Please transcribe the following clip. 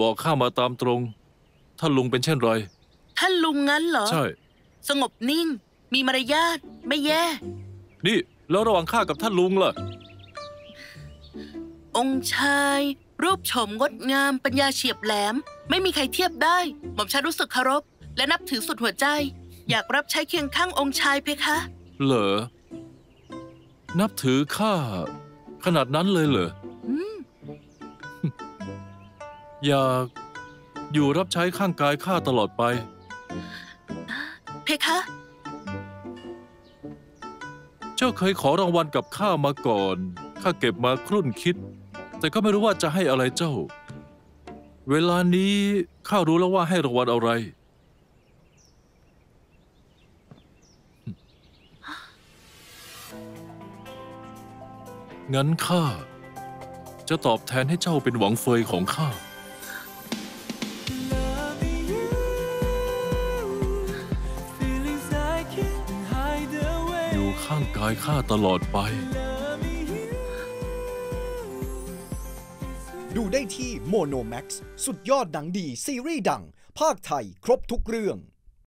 บอกข้ามาตามตรง ท่านลุงเป็นเช่นไร ท่านลุงงั้นเหรอ ใช่ สงบนิ่ง มีมารยาทไม่แย่ นี่ แล้วระหว่างข้ากับท่านลุงล่ะ องค์ชาย รูปโฉมงดงามปัญญาเฉียบแหลม ไม่มีใครเทียบได้ หม่อมฉันรู้สึกเคารพ และนับถือสุดหัวใจ อยากรับใช้เคียงข้างองค์ชายเพคะ เหรอ นับถือข้า ขนาดนั้นเลยเหรอ อยากอยู่รับใช้ข้างกายข้าตลอดไป เพคะ เจ้าเคยขอรางวัลกับข้ามาก่อน ข้าเก็บมาครุ่นคิด แต่ก็ไม่รู้ว่าจะให้อะไรเจ้า เวลานี้ข้ารู้แล้วว่าให้รางวัลอะไร งั้นข้าจะตอบแทนให้เจ้าเป็นหวังเฟยของข้า อยู่ข้างกายข้าตลอดไป ดูได้ที่โมโนแม็กซ์สุดยอดหนังดีซีรีส์ดัง ภาคไทยครบทุกเรื่อง